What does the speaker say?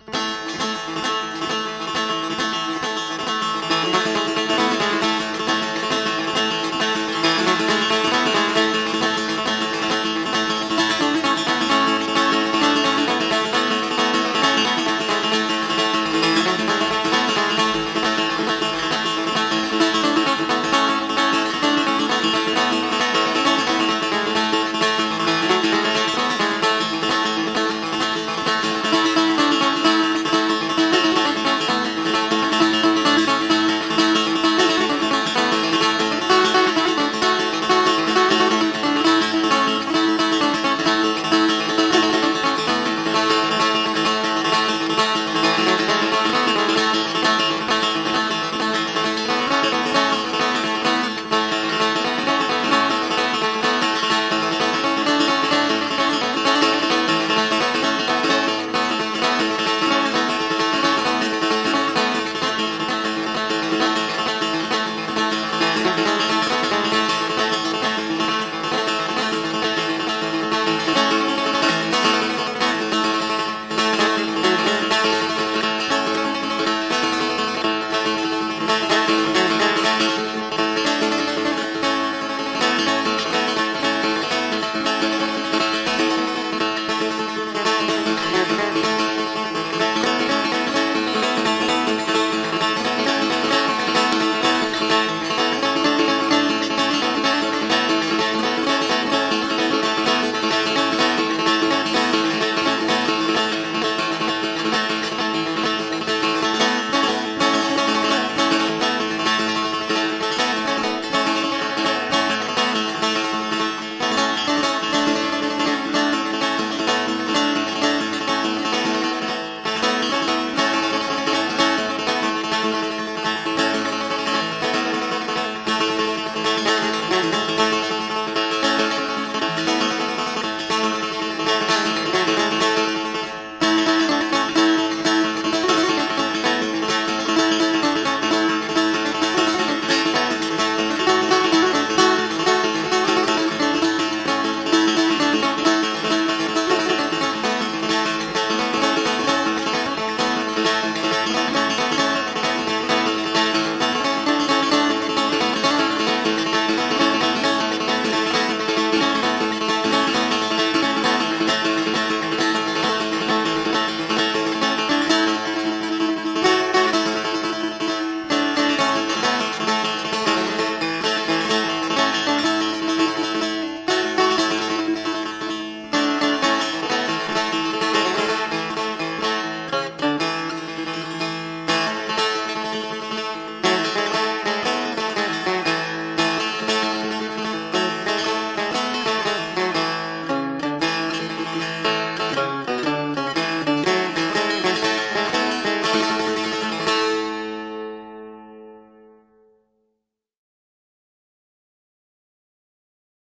you